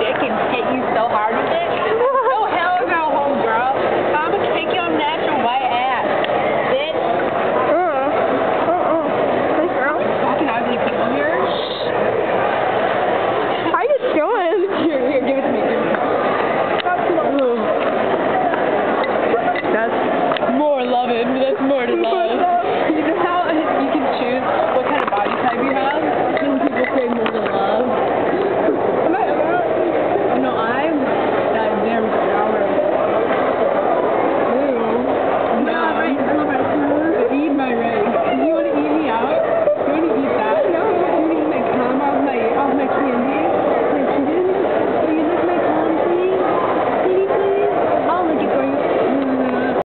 dick and hit you so hard with it? No hell no, homegirl. I'm gonna kick your natural white ass, bitch. Uh, uh, uh. Hey, girl. Fucking ugly people here. How you doing? Here, here, give it to me. Give it to me. That's more loving. That's more to love.